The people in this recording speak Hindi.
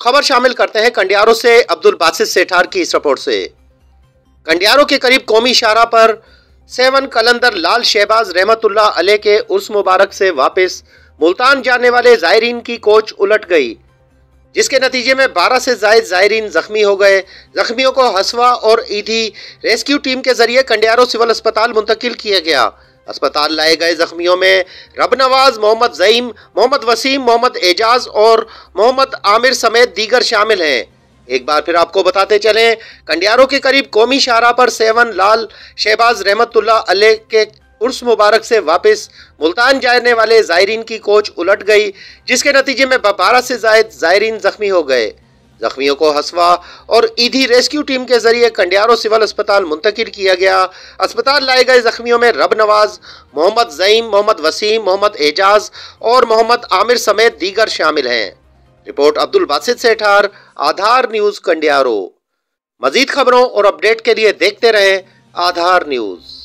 खबर शामिल करते हैं कंडियारों से अब्दुल बासित सेठार की इस रिपोर्ट से। कंडियारों के करीब कौमी शारा पर सेवन कलंदर लाल शहबाज रहमतुल्ला अले के उर्स मुबारक से वापस मुल्तान जाने वाले जायरीन की कोच उलट गई, जिसके नतीजे में 12 से जायद जायरीन जख्मी हो गए। जख्मियों को हसवा और ईदी रेस्क्यू टीम के ज़रिए कंडियारो सिविल अस्पताल मुंतकिल किया गया। अस्पताल लाए गए जख्मियों में। रब नवाज़, मोहम्मद जईम, मोहम्मद वसीम, मोहम्मद एजाज और मोहम्मद आमिर समेत दीगर शामिल हैं। एक बार फिर आपको बताते चलें, कंडियारों के करीब कौमी शाहरा पर सेवन लाल शहबाज रहमतुल्ला अले के उर्स मुबारक से वापस मुल्तान जाने वाले जायरीन की कोच उलट गई, जिसके नतीजे में बारह से जायद जायरीन जख्मी हो गए। जख्मियों को हसवा और ईदी रेस्क्यू टीम के ज़रिए कंडियारो सिविल अस्पताल मुंतकिल किया गया। अस्पताल लाए गए जख्मियों में रब नवाज़, मोहम्मद जईम, मोहम्मद वसीम, मोहम्मद एजाज और मोहम्मद आमिर समेत दीगर शामिल हैं। Report Abdul Basit Sethar, Aadhaar news, Kandiaro. मजीद खबरों और अपडेट के लिए देखते रहें आधार न्यूज़।